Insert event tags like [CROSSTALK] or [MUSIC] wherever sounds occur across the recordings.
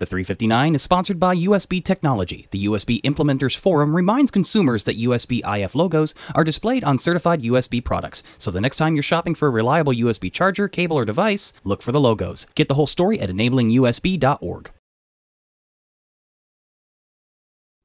The 359 is sponsored by USB Technology. The USB Implementers Forum reminds consumers that USB IF logos are displayed on certified USB products. So the next time you're shopping for a reliable USB charger, cable, or device, look for the logos. Get the whole story at enablingusb.org.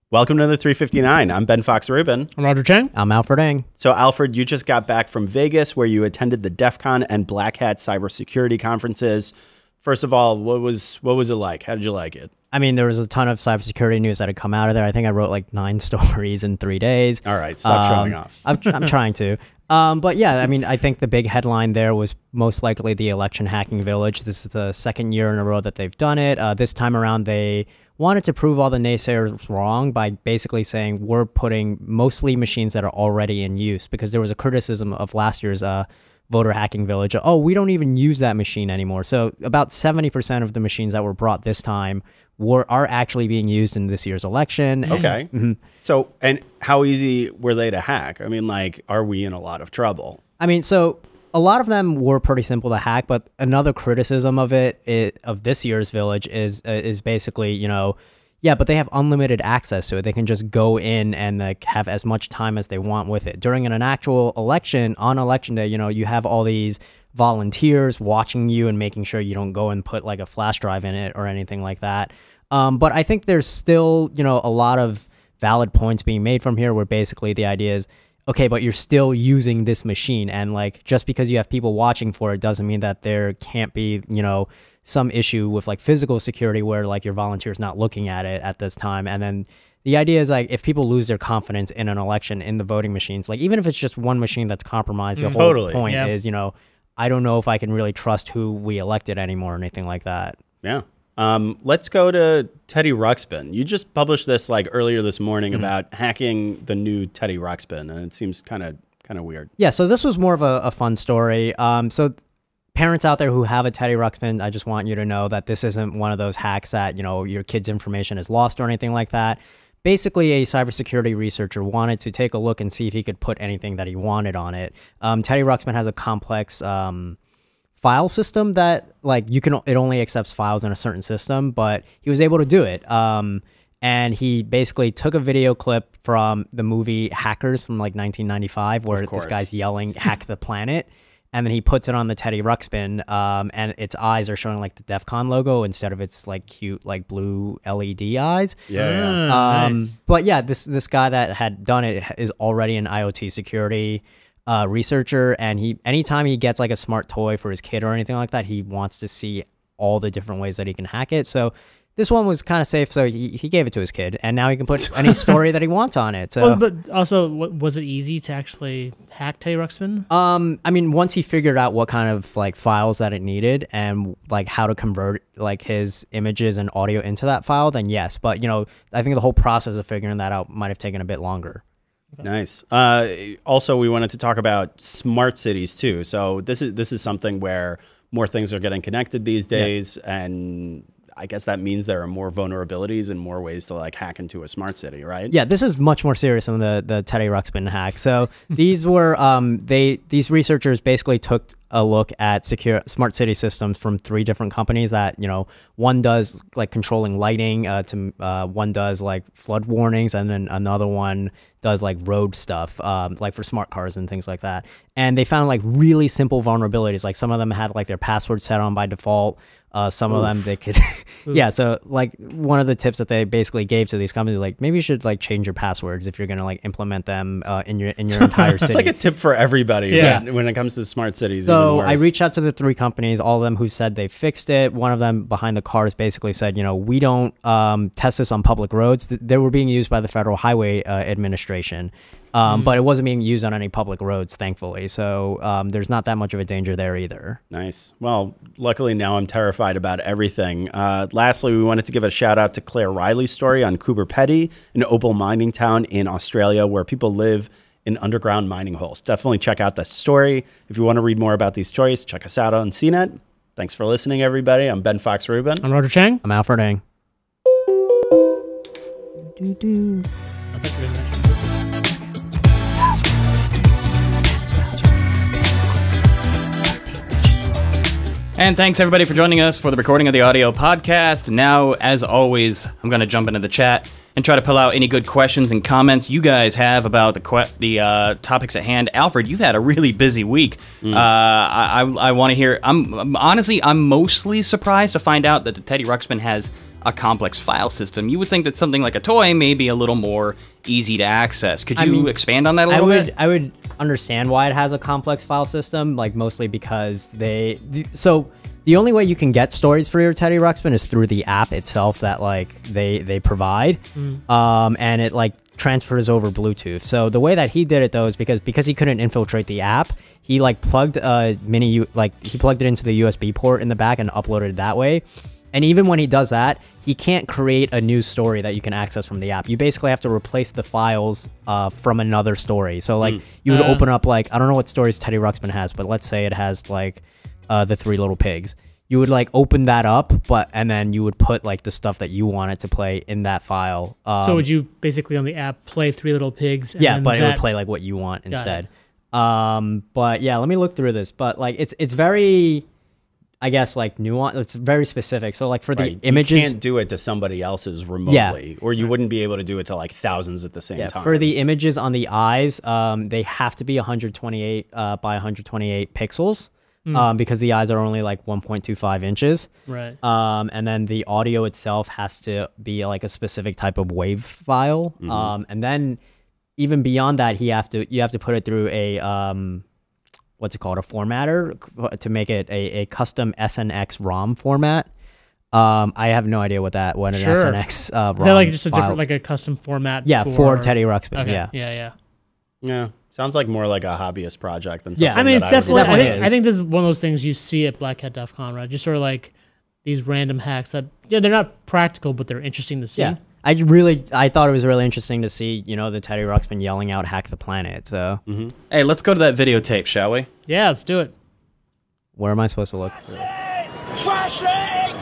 Welcome to the 359. I'm Ben Fox Rubin. I'm Roger Cheng. I'm Alfred Ng. So, Alfred, you just got back from Vegas where you attended the DEF CON and Black Hat cybersecurity conferences. First of all, what was what was it like? How did you like it? I mean, there was a ton of cybersecurity news that had come out of there. I think I wrote like nine [LAUGHS] stories in three days. All right, stop Um, showing off. I'm, I'm [LAUGHS] trying to. Um, but yeah, I mean, I think the big headline there was most likely the election hacking village. This is the second year in a row that they've done it. Uh, this time around, they wanted to prove all the naysayers wrong by basically saying we're putting mostly machines that are already in use because there was a criticism of last year's uh, voter hacking village. Oh, we don't even use that machine anymore. So about 70% of the machines that were brought this time were are actually being used in this year's election. Okay. Mm-hmm. So, and how easy were they to hack? I mean, like, are we in a lot of trouble? I mean, so a lot of them were pretty simple to hack, but another criticism of it, it of this year's village is uh, is basically, you know, yeah, but they have unlimited access to it. They can just go in and like have as much time as they want with it. During an actual election on election day, you know, you have all these volunteers watching you and making sure you don't go and put like a flash drive in it or anything like that. Um, but I think there's still, you know, a lot of valid points being made from here where basically the idea is okay, but you're still using this machine. And like, just because you have people watching for it doesn't mean that there can't be, you know, some issue with like physical security where like your volunteer's not looking at it at this time. And then the idea is like, if people lose their confidence in an election in the voting machines, like even if it's just one machine that's compromised, the whole Totally. point Yeah. is, you know, I don't know if I can really trust who we elected anymore or anything like that. Yeah. Um, let's go to Teddy Ruxpin. You just published this like earlier this morning Mm-hmm. about hacking the new Teddy Ruxpin, and it seems kind of kind of weird. Yeah, so this was more of a, a fun story. Um, so parents out there who have a Teddy Ruxpin, I just want you to know that this isn't one of those hacks that, you know, your kid's information is lost or anything like that. Basically, a cybersecurity researcher wanted to take a look and see if he could put anything that he wanted on it. Um, Teddy Ruxpin has a complex um, file system that like you can it only accepts files in a certain system but he was able to do it um and he basically took a video clip from the movie hackers from like 1995 where this guy's yelling hack the planet [LAUGHS] and then he puts it on the teddy ruxpin um, and its eyes are showing like the def con logo instead of its like cute like blue led eyes Yeah. yeah. Ah, um, nice. But yeah, this this guy that had done it is already an IoT security uh, researcher, and he anytime he gets like a smart toy for his kid or anything like that, he wants to see all the different ways that he can hack it. So this one was kind of safe, so he, he gave it to his kid, and now he can put any [LAUGHS] story that he wants on it. So. Well, but also, what, was it easy to actually hack Teddy Ruxpin? Um, I mean, once he figured out what kind of like files that it needed and like how to convert like his images and audio into that file, then yes. But you know, I think the whole process of figuring that out might have taken a bit longer. Nice. Uh, also, we wanted to talk about smart cities too. So this is this is something where more things are getting connected these days, and I guess that means there are more vulnerabilities and more ways to like hack into a smart city, right? Yeah, this is much more serious than the the Teddy Ruxpin hack. So [LAUGHS] these were um, they these researchers basically took a look at secure smart city systems from three different companies that you know one does like controlling lighting uh, to uh, one does like flood warnings and then another one does like road stuff um, like for smart cars and things like that and they found like really simple vulnerabilities like some of them had like their password set on by default uh, some of them they could [LAUGHS] yeah so like one of the tips that they basically gave to these companies like maybe you should like change your passwords if you're gonna like implement them uh, in your in your entire city. [LAUGHS] It's like a tip for everybody Yeah. when, when it comes to smart cities. so I reached out to the three companies, all of them who said they fixed it. One of them behind the cars basically said, you know, we don't um, test this on public roads. They were being used by the Federal Highway uh, Administration, um, but it wasn't being used on any public roads, thankfully. So um, there's not that much of a danger there either. Nice. Well, luckily now I'm terrified about everything. Uh, lastly, we wanted to give a shout out to Claire Reilly's story on Coober Pedy, an opal mining town in Australia where people live in underground mining holes. Definitely check out that story. If you want to read more about these stories, check us out on CNET. Thanks for listening, everybody. I'm Ben Fox Rubin. I'm Roger Cheng. I'm Alfred Ng. I think And thanks everybody for joining us for the recording of the audio podcast. Now, as always, I'm going to jump into the chat and try to pull out any good questions and comments you guys have about the que- the uh, topics at hand. Alfred, you've had a really busy week. Uh, I, I, I want to hear. I'm, I'm- honestly, I'm mostly surprised to find out that the Teddy Ruxpin has a complex file system. You would think that something like a toy may be a little more easy to access. Could I you mean, expand on that a I little would bit? I would understand why it has a complex file system, like mostly because they the, so the only way you can get stories for your Teddy Ruxpin is through the app itself that like they they provide, um, and it like transfers over Bluetooth. So the way that he did it though is because because he couldn't infiltrate the app, he like plugged a mini U like he plugged it into the USB port in the back and uploaded it that way. And even when he does that, he can't create a new story that you can access from the app. You basically have to replace the files uh, from another story. So like you would open up like I don't know what stories Teddy Ruxpin has, but let's say it has like uh, the Three Little Pigs. You would like open that up, but and then you would put like the stuff that you wanted to play in that file. Um, so would you basically on the app play Three Little Pigs? and yeah, but it that- would play like what you want instead. Um, but yeah, let me look through this. But like it's it's very, I guess like nuance. It's very specific. So like for the Right. images, You can't do it to somebody else's remotely, or you wouldn't be able to do it to like thousands at the same Yeah, time. for the images on the eyes, um, they have to be 128 uh, by 128 pixels um, because the eyes are only like 1.25 inches. right. Um, and then the audio itself has to be like a specific type of wave file. Um, and then even beyond that, he have to you have to put it through a um, what's it called a formatter to make it a, a custom SNX ROM format. Um, I have no idea what that what an Sure. SNX uh, ROM Is that like just a file- different, like a custom format? yeah for, Teddy Ruxpin. Okay. Yeah. yeah, yeah. yeah, sounds like more like a hobbyist project than something. Yeah. something. I mean, that it's would definitely. I definitely think. I think this is one of those things you see at Black Hat DEF CON, right? Just sort of like these random hacks that yeah, they're not practical, but they're interesting to see. Yeah. I really, I thought it was really interesting to see, you know, the Teddy Ruxpin yelling out "Hack the Planet." So, mm-hmm. Hey, let's go to that videotape, shall we? Yeah, let's do it. where am I supposed to look for this? Trashing!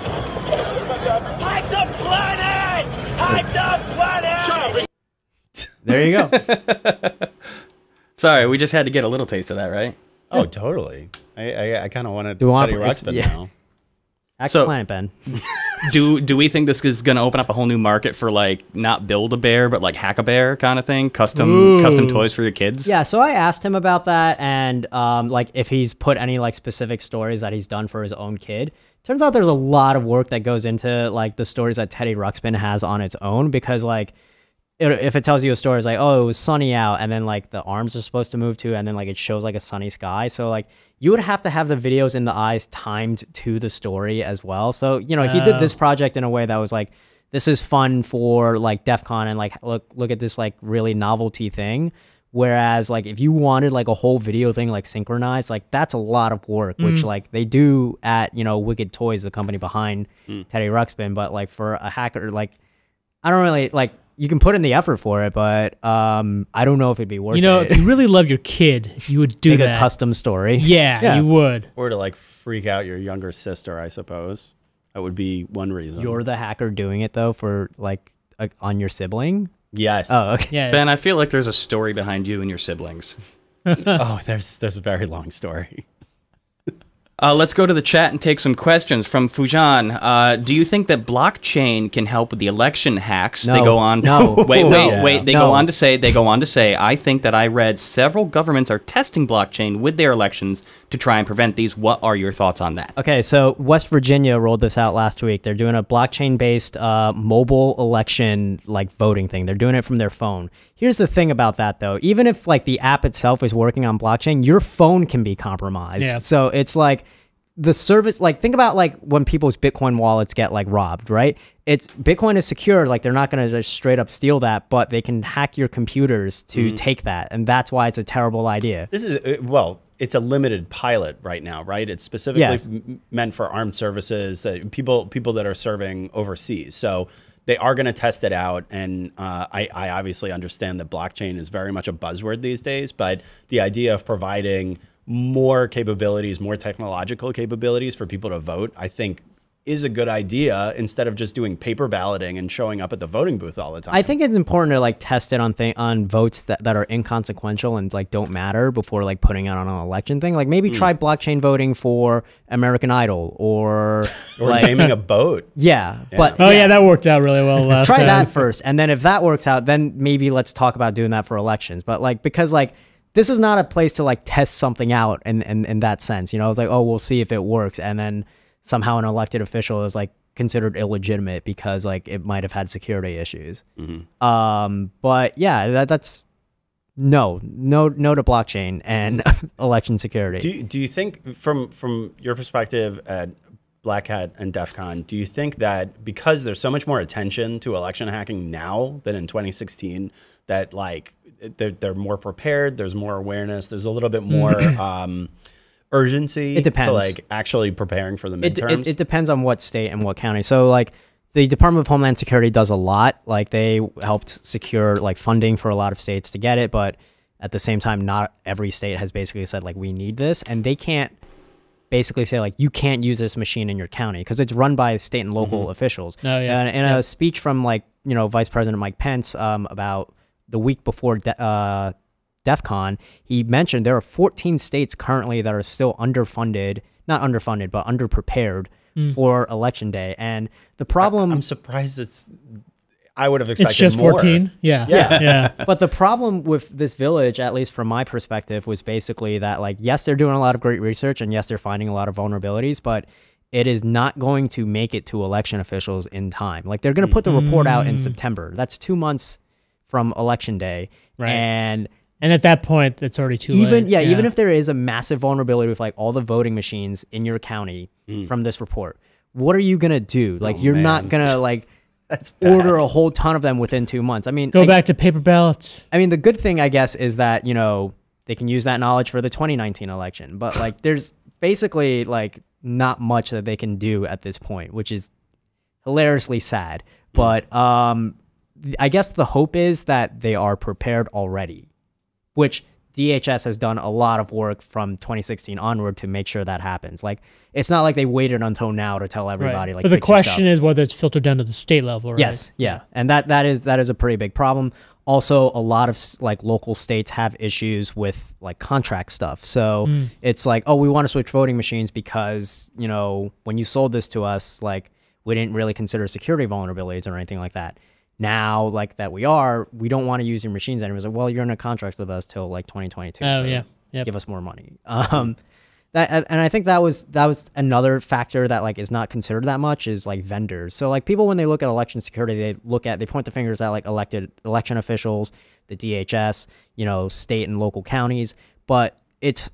Hack the planet! Hack the planet! There you go. [LAUGHS] Sorry, we just had to get a little taste of that, right? Oh, totally. I I, I kind of wanted Do you want- Teddy it's- Ruxpin yeah. now. Hack So- Planet, Ben. [LAUGHS] do do we think this is going to open up a whole new market for like not build a bear but like hack a bear kind of thing custom custom toys for your kids Yeah, so I asked him about that and um, like if he's put any like specific stories that he's done for his own kid. Turns out there's a lot of work that goes into like the stories that Teddy Ruxpin has on its own because like it, if it tells you a story, it's like oh it was sunny out and then like the arms are supposed to move to and then like it shows like a sunny sky. So like you would have to have the videos in the eyes timed to the story as well. So you know he did oh. this project in a way that was like this is fun for like DEF CON and like look look at this like really novelty thing. Whereas like if you wanted like a whole video thing like synchronized, like that's a lot of work, which mm. like they do at, you know, Wicked Toys, the company behind hmm. Teddy Ruxpin. But like for a hacker, like I don't really like you can put in the effort for it, but um I don't know if it'd be worth it. You know, it. if you really love your kid, you would do Make that. a custom story. [LAUGHS] yeah, Yeah. you would. Or to like freak out your younger sister, I suppose. That would be one reason. You're the hacker doing it though for like uh, on your sibling. yes. Oh, okay. Yeah. ben i feel like there's a story behind you and your siblings [LAUGHS] oh, there's there's a very long story. Uh, let's go to the chat and take some questions from fujan uh, do you think that blockchain can help with the election hacks they go on No. [LAUGHS] wait wait No. wait they No. go on to say they go on to say i think that i read several governments are testing blockchain with their elections to try and prevent these what are your thoughts on that Okay, so West Virginia rolled this out last week. They're doing a blockchain-based uh, mobile election like voting thing. They're doing it from their phone. Here's the thing about that though. Even if like the app itself is working on blockchain, your phone can be compromised. Yeah. So it's like the service like think about like when people's bitcoin wallets get like robbed right it's bitcoin is secure like they're not going to just straight up steal that but they can hack your computers to take that and that's why it's a terrible idea This is uh, well, it's a limited pilot right now, right? It's specifically Yes. meant for armed services that people people that are serving overseas. So they are going to test it out, and uh, I, I obviously understand that blockchain is very much a buzzword these days. But the idea of providing more capabilities, more technological capabilities for people to vote, I think is a good idea instead of just doing paper balloting and showing up at the voting booth all the time. I think it's important to like test it on th- on votes that, that are inconsequential and like don't matter before like putting it on an election thing. Like maybe hmm. try blockchain voting for American Idol or [LAUGHS] or like naming a [LAUGHS] boat. yeah, but Oh yeah, that worked out really well [LAUGHS] last try time. that first and then if that works out then maybe let's talk about doing that for elections but like because like this is not a place to like test something out in, in, in that sense you know it's like oh we'll see if it works and then somehow an elected official is like considered illegitimate because like it might have had security issues. Um but yeah that, that's no no no to blockchain and [LAUGHS] election security. Do you, do you think from from your perspective at Black Hat and DEF CON, do you think that because there's so much more attention to election hacking now than in 2016, that like they're, they're more prepared, there's more awareness, there's a little bit more [CLEARS THROAT] um, urgency It depends. to like actually preparing for the midterms? it, it depends on what state and what county. So like the Department of Homeland Security does a lot. Like they helped secure like funding for a lot of states to get it, but at the same time, not every state has basically said like we need this, and they can't basically say like you can't use this machine in your county because it's run by state and local officials. Oh, yeah. And in a speech from like you know Vice President Mike Pence um, about the week before De- uh, DEF CON, he mentioned there are 14 states currently that are still underfunded, not underfunded, but underprepared mm. for election day. And the problem, I'm surprised it's. I would have expected It's expected just more. 14. Yeah. Yeah. [LAUGHS] Yeah. but the problem with this village, at least from my perspective, was basically that like yes, they're doing a lot of great research and yes, they're finding a lot of vulnerabilities, but it is not going to make it to election officials in time. Like they're going to put the report out in mm. September. That's two months from election day, Right. and And at that point, it's already too even late. yeah, even if there is a massive vulnerability with like all the voting machines in your county Mm. from this report, what are you gonna do? Like you're not Oh, gonna like [LAUGHS] That's order a whole ton of them within two months. I mean, go I, back to paper ballots. I mean, the good thing I guess is that you know they can use that knowledge for the 2019 election, but like there's basically like not much that they can do at this point, which is hilariously sad. But um, I guess the hope is that they are prepared already, which DHS has done a lot of work from 2016 onward to make sure that happens. Like it's not like they waited until now to tell everybody. Right. Like, but the question is whether it's filtered down to the state level. Right? Yes, yeah, and that that is that is a pretty big problem. Also, a lot of like local states have issues with like contract stuff. So Hmm. it's like, oh, we want to switch voting machines because you know when you sold this to us, like we didn't really consider security vulnerabilities or anything like that. Now, like that we are, we don't want to use your machines anymore. It's like, well, you're in a contract with us till like 2022. Oh, so yeah. Yep. give us more money. Um, that and- and I think that was that was another factor that like is not considered that much is like vendors. So like people when they look at election security, they look at they point the fingers at like elected election officials, the DHS, you know, state and local counties, but it's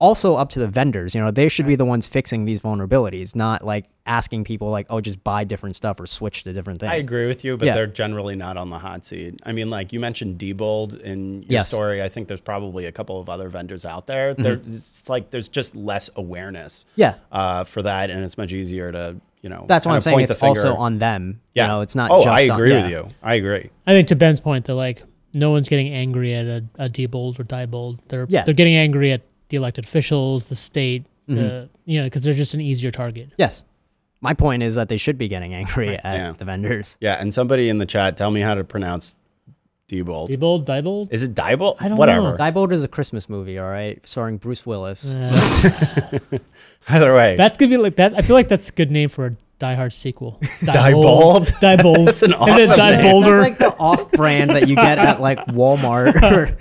also up to the vendors. You know, they should be the ones fixing these vulnerabilities, not like asking people like, oh, just buy different stuff or switch to different things. I agree with you, but Yeah. they're generally not on the hot seat. I mean, like you mentioned Diebold in your Yes. story. I think there's probably a couple of other vendors out there. Mm-hmm. There, it's like there's just less awareness. Yeah. Uh, for that, and it's much easier to you know. That's what I'm saying. point It's finger. also on them. Yeah. You know, it's not Oh, just I on- agree yeah. with you. I agree. I think to Ben's point that like no one's getting angry at a, a Diebold or Diebold. They're Yeah. they're getting angry at the elected officials, the state, Mm-hmm. the you know, because they're just an easier target. Yes. My point is that they should be getting angry at Yeah. the vendors. Yeah, and somebody in the chat, tell me how to pronounce Diebold. Diebold, Diebold. Is it Diebold? I don't Whatever. know. Diebold is a Christmas movie, all right, starring Bruce Willis. [LAUGHS] Either way. That's gonna be like that. I feel like that's a good name for a Die Hard sequel. [LAUGHS] Diebold? [LAUGHS] Diebold. That's an And then awesome name. That's like the off-brand that you get at like Walmart.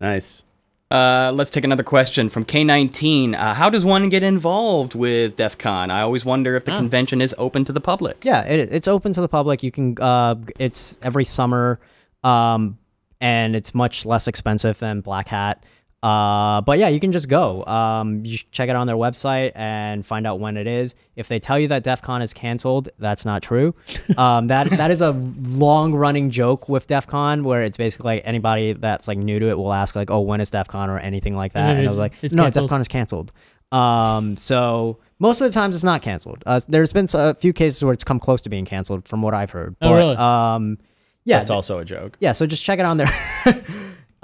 nice. Uh, let's take another question from K19. Uh, how does one get involved with DEF CON? I always wonder if the Ah. convention is open to the public. yeah, it, it's open to the public. You can. Uh, it's every summer, um, and it's much less expensive than Black Hat. Uh, but yeah, you can just go. Um, you should check it on their website and find out when it is. If they tell you that DEF CON is canceled, that's not true. [LAUGHS] Um, that that is a long running joke with DEF CON where it's basically like anybody that's like new to it will ask like, oh, when is DEF CON or anything like that, then and it- I was like, it's no, canceled. DEF CON is canceled. Um, so most of the times it's not canceled. Uh, there's been a few cases where it's come close to being canceled, from what I've heard. Oh, really? Um, yeah, That's also a joke. yeah. So just check it on their. [LAUGHS]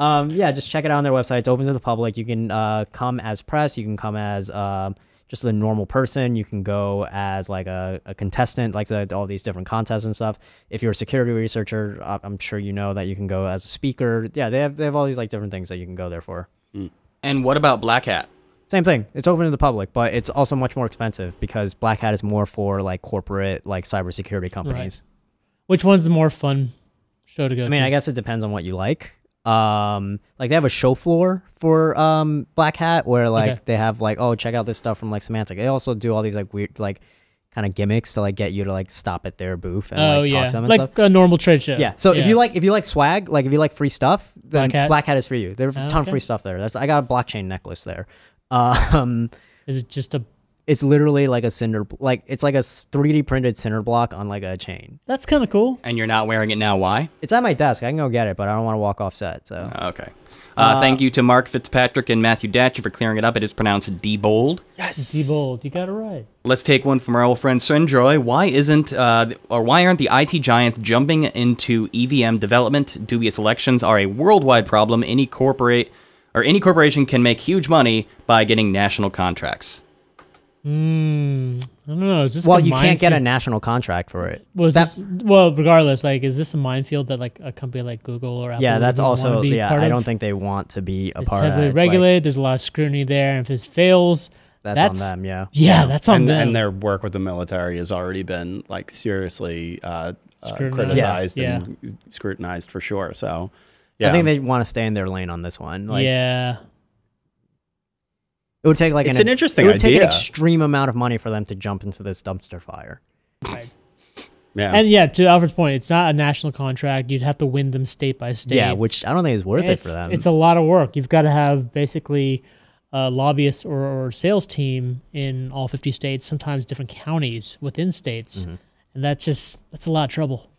um, yeah, just check it out on their website. It's open to the public. You can uh, come as press. You can come as um, just a normal person. You can go as like a, a contestant, like the, all these different contests and stuff. If you're a security researcher, I- I'm sure you know that you can go as a speaker. Yeah, they have they have all these like different things that you can go there for. And what about Black Hat? Same thing. It's open to the public, but it's also much more expensive because Black Hat is more for like corporate like cybersecurity companies. Which one's the more fun show to go to? I mean, to? I guess it depends on what you like. Um, like they have a show floor for um Black Hat where like Okay. they have like oh check out this stuff from like Symantec. They also do all these like weird like kind of gimmicks to like get you to like stop at their booth and oh like talk yeah, to them and like stuff. a normal trade show. Yeah. So if you like if you like swag, like if you like free stuff, then Black Black Hat? Hat, is for you. There's a Oh, ton of free stuff there. That's I got a blockchain necklace there. [LAUGHS] Um, is it just a? It's literally like a cinder like it's like a 3D printed cinder block on like a chain. That's kind of cool. And you're not wearing it now. Why? It's at my desk. I can go get it, but I don't want to walk off set. So Okay. Uh, thank you to Mark Fitzpatrick and Matthew Datcher for clearing it up. It is pronounced D-Bold. Be bold. You got it right. Let's take one from our old friend Srinjoy. Why isn't uh, or why aren't the IT giants jumping into EVM development? Dubious elections are a worldwide problem. Any corporate or any corporation can make huge money by getting national contracts. Hmm. I don't know. Is this well, you can't get a national contract for it. Was that- this well? Regardless, like, is this a minefield that like a company like Google or Apple? yeah, that's also be yeah. part I don't think they want to be a it's part of heavily that. It's like, regulated. There's a lot of scrutiny there, and if it fails, that's, that's- on them. Yeah. yeah, that's on and, them. and their work with the military has already been like seriously uh, uh, Scrutinized. criticized Yeah. and scrutinized for sure. So, yeah, I think they want to stay in their lane on this one. Like, yeah, It would take like It's an, an interesting It would take an extreme amount of money for them to jump into this dumpster fire. yeah. and yeah. To Alfred's point, it's not a national contract. You'd have to win them state by state. Yeah, which I don't think is worth it's, it for them. It's a lot of work. You've got to have basically a lobbyist or, or sales team in all 50 states, sometimes different counties within states. Mm-hmm. And that's just, that's a lot of trouble.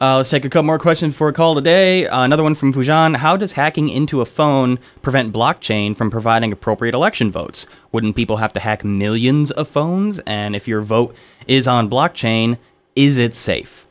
Uh, let's take a couple more questions for a call today. Uh, another one from Fujian. How does hacking into a phone prevent blockchain from providing appropriate election votes? Wouldn't people have to hack millions of phones? And if your vote is on blockchain, is it safe?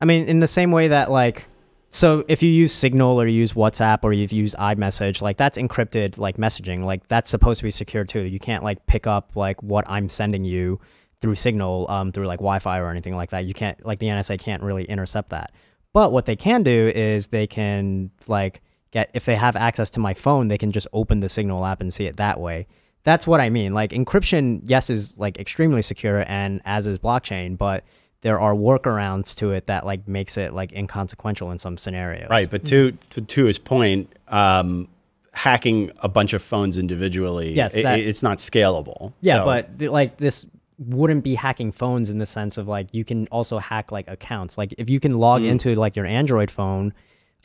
I mean, in the same way that like, so if you use Signal or you use WhatsApp or you've used iMessage, like that's encrypted like messaging. Like that's supposed to be secure too. You can't like pick up like what I'm sending you through Signal, um, through like Wi-Fi or anything like that. You can't like the NSA can't really intercept that. But what they can do is they can like get if they have access to my phone, they can just open the Signal app and see it that way. That's what I mean. Like encryption, yes, is like extremely secure and as is blockchain, but there are workarounds to it that like makes it like inconsequential in some scenarios. Right, but to to, to his point, um, hacking a bunch of phones individually, Yes, that- it's not scalable. Yeah, So- but like this wouldn't be hacking phones in the sense of like you can also hack like accounts. Like if you can log into like your Android phone,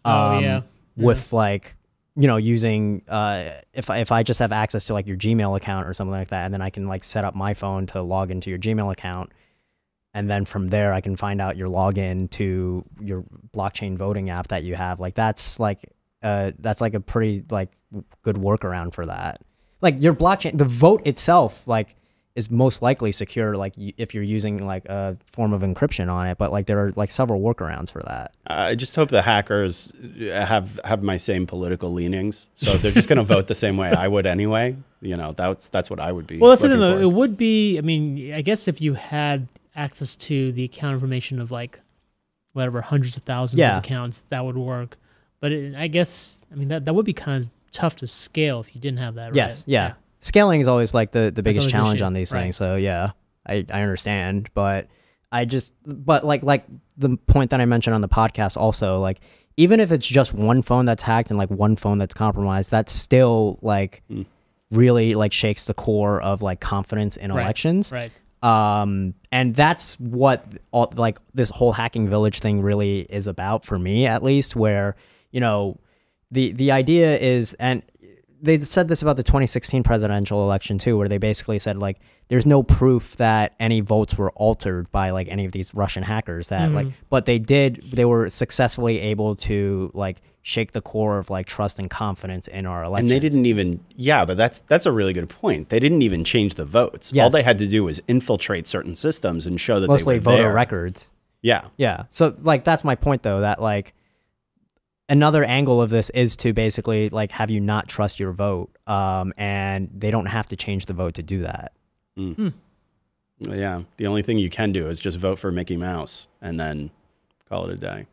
um, Oh, yeah. with like you know using uh if I, if I just have access to like your Gmail account or something like that, and then I can like set up my phone to log into your Gmail account. And then from there, I can find out your login to your blockchain voting app that you have. Like that's like uh that's like a pretty like good workaround for that. Like your blockchain, the vote itself, like is most likely secure. Like if you're using like a form of encryption on it, but like there are like several workarounds for that. I just hope the hackers uh, have have my same political leanings, so they're just going to vote the same way I would anyway. You know, that's that's what I would be. Well, that's the thing, though. It would be, I mean, I guess if you had access to the account information of like whatever, hundreds of thousands Yeah. of accounts, that would work. But it, I guess, I mean, that, that would be kind of tough to scale if you didn't have that, right? Yes, yeah. Scaling is always like the the biggest always the challenge on these right. things. So yeah, I I understand, but I just but like like the point that I mentioned on the podcast also like even if it's just one phone that's hacked and like one phone that's compromised, that's still like really like shakes the core of like confidence in Right, elections. Right. um and that's what all, like this whole hacking village thing really is about for me at least where you know the the idea is and they said this about the 2016 presidential election too where they basically said like there's no proof that any votes were altered by like any of these russian hackers that like mm-hmm. but they did they were successfully able to like shake the core of like trust and confidence in our election. and they didn't even yeah but that's that's a really good point they didn't even change the votes all they had to do was infiltrate certain systems and show that mostly they were voter there. records yeah Yeah. So like that's my point though that like another angle of this is to basically like have you not trust your vote, um, and they don't have to change the vote to do that. Yeah, the only thing you can do is just vote for Mickey Mouse and then call it a day.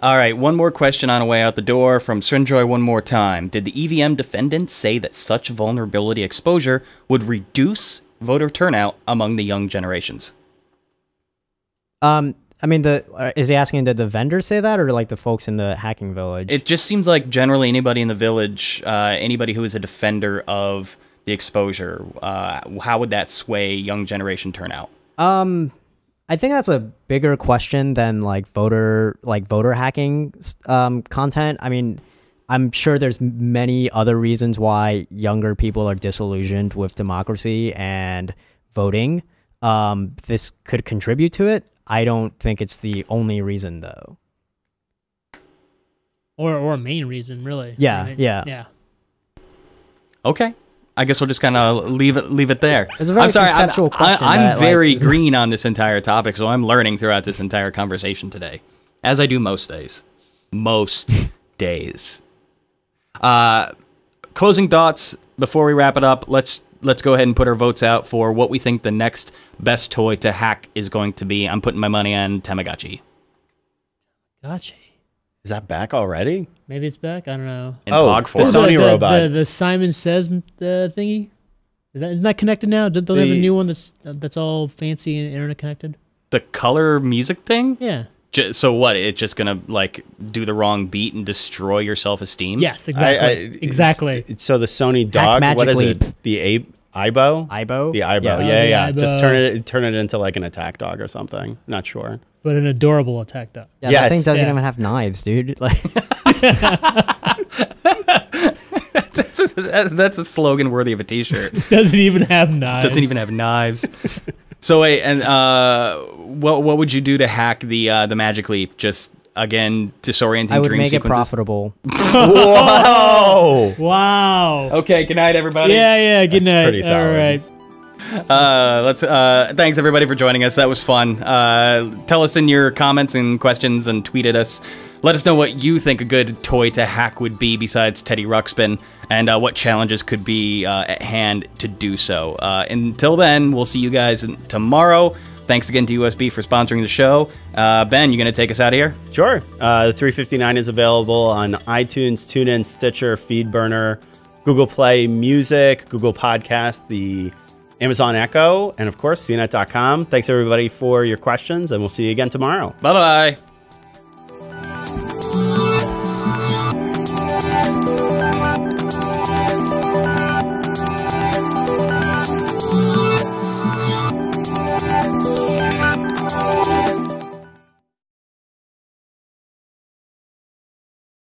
All right, one more question on the way out the door from Srinjoy one more time. Did the EVM defendants say that such vulnerability exposure would reduce voter turnout among the young generations? Um, I mean, the uh, is he asking did the vendors say that or like the folks in the hacking village? It just seems like generally anybody in the village, uh, anybody who is a defender of the exposure, uh, how would that sway young generation turnout? Um, I think that's a bigger question than like voter like voter hacking um, content. I mean, I'm sure there's many other reasons why younger people are disillusioned with democracy and voting. Um, this could contribute to it. I don't think it's the only reason though. Or or main reason, really. Yeah, right? yeah. Yeah. Okay. I guess we'll just kind of leave it leave it there. It's a very I'm sorry, I'm- question I, am that, like, very is- green on this entire topic, so I'm learning throughout this entire conversation today, as I do most days. Most [LAUGHS] days. Uh, closing thoughts before we wrap it up. Let's let's go ahead and put our votes out for what we think the next best toy to hack is going to be. I'm putting my money on Tamagotchi Gotcha. Is that back already? Maybe it's back. I don't know. in Oh, Pog the. Sony the, robot. The, the Simon Says uh, thingy. Is that isn't that connected now? Don't don't they have a new one that's that's all fancy and internet connected? the color music thing. Yeah. Ju- So what? It's just gonna like do the wrong beat and destroy your self esteem. Yes, exactly. I- I- exactly. it's- so the Sony dog, what is Leap. it? The ape Aibo? Aibo. The Aibo. Yeah. Yeah, Oh, yeah. the Just turn it turn it into like an attack dog or something. Not sure. but an adorable attack dog. Yeah, that thing Yes. doesn't Yeah. even have knives, dude. [LAUGHS] Like, [LAUGHS] That- that's a slogan worthy of a T-shirt. [LAUGHS] Doesn't even have knives. Doesn't even have knives. So wait, and uh, what what would you do to hack the uh, the Magic Leap? Just again disorienting I would dream make sequences. it profitable. [LAUGHS] Whoa! Wow. Okay, good night, everybody. Yeah, yeah. Good That's night. pretty All solid. right. Uh, let's. Uh, thanks everybody for joining us. That was fun. Uh, tell us in your comments and questions and tweet at us. Let us know what you think a good toy to hack would be besides Teddy Ruxpin, and uh, what challenges could be uh, at hand to do so. Uh, until then, we'll see you guys tomorrow. Thanks again to USB for sponsoring the show. Uh, ben, you gonna take us out of here? Sure. Uh, the 359 is available on iTunes, TuneIn, Stitcher, FeedBurner, Google Play Music, Google Podcast, the Amazon Echo, and of course, CNET.com. Thanks everybody for your questions, and we'll see you again tomorrow. Bye bye.